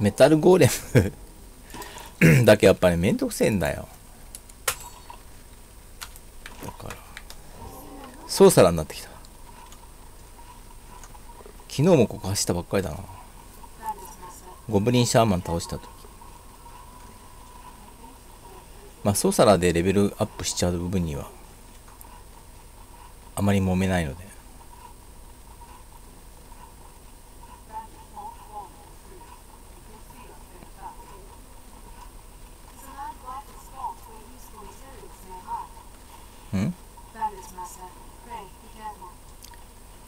メタルゴーレム だけやっぱりめんどくせえんだよ。だから、ソーサラになってきた。昨日もここ走ったばっかりだな。ゴブリンシャーマン倒した時。まあ、ソーサラでレベルアップしちゃう部分には、あまり揉めないので。ん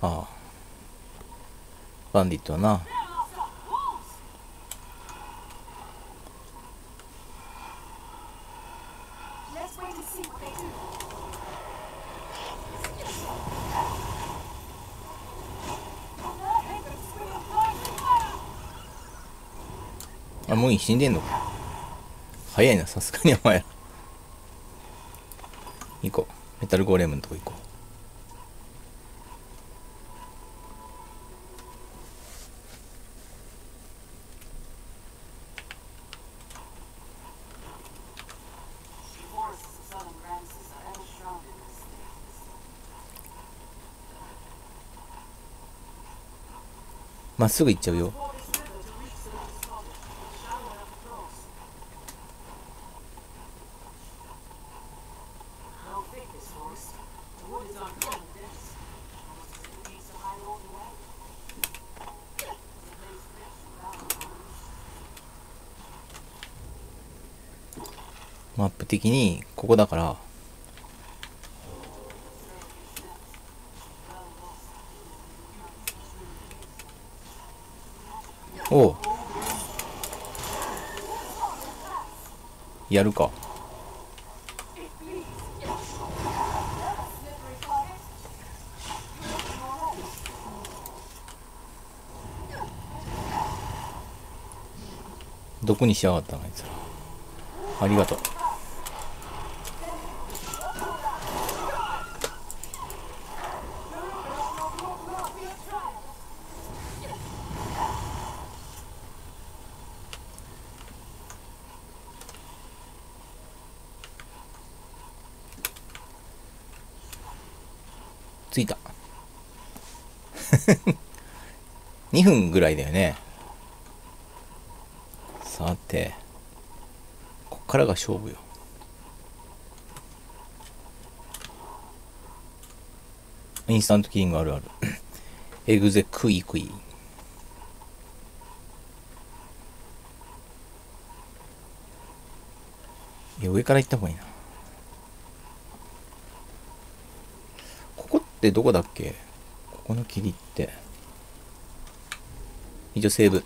ああ。バンディットはな。あ、もう死んでんのか。早いな、さすがにお前ら。行こう。メタルゴーレムのとこ行こう。まっすぐ行っちゃうよ。マップ的にここだからおう。やるか。どこにしやがったのあいつら。ありがとう。着いた。2分ぐらいだよね。さて、こっからが勝負よ。インスタントキリングあるある。エグゼクイクイ。いや、上から行った方がいいな。ってどこだっけ？ここの霧って。一応セーブ。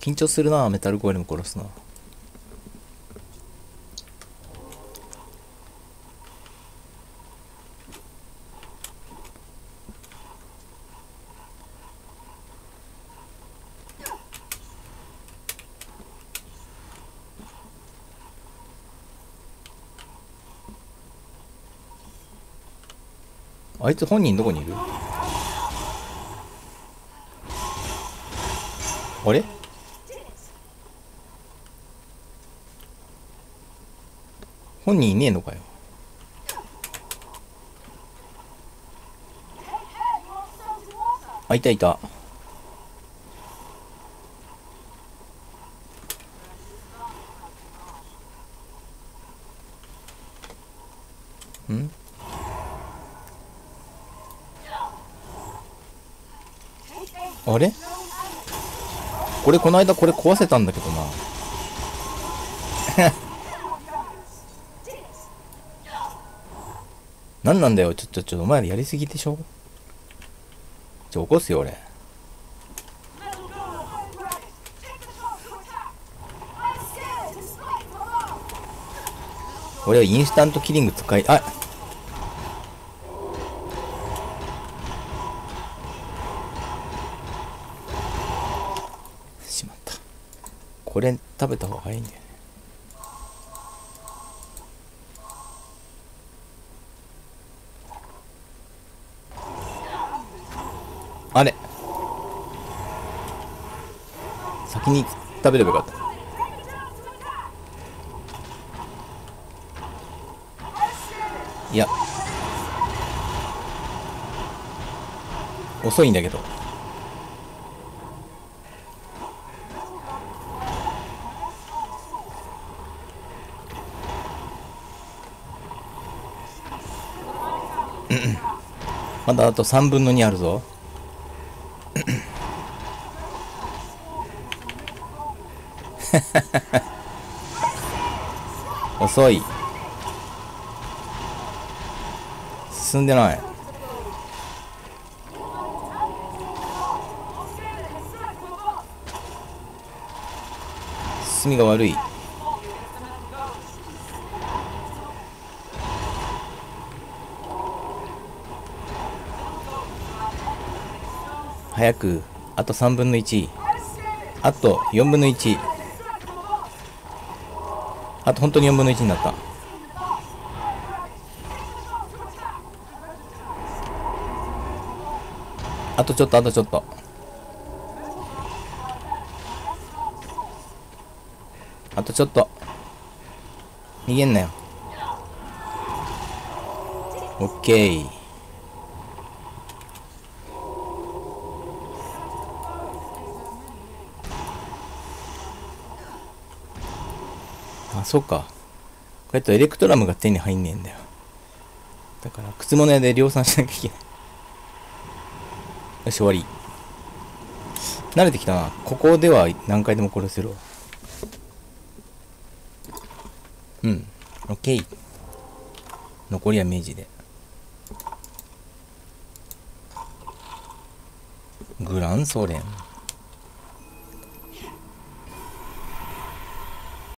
緊張するなメタルゴーレム殺すな。あいつ本人どこにいる？あれ？本人いねえのかよ。あいたいた。あれ？これこの間これ壊せたんだけどな。何なんだよ。ちょちょちょお前らやりすぎでしょ？ちょ起こすよ俺。俺はインスタントキリング使いあこれ食べた方が早いんだよね。あれ。先に食べればよかった。いや。遅いんだけど。まだあと3分の2あるぞ。遅い。進んでない。進みが悪い。早くあと3分の1あと4分の1あと本当に4分の1になった。あとちょっとあとちょっと。あとちょっと。逃げんなよ。オッケー。そうか。こうやってエレクトラムが手に入んねえんだよ。だから靴物屋で量産しなきゃいけない。よし終わり。慣れてきたな。ここでは何回でも殺せるわ。うん。オッケー。残りは明治で。グランソ連。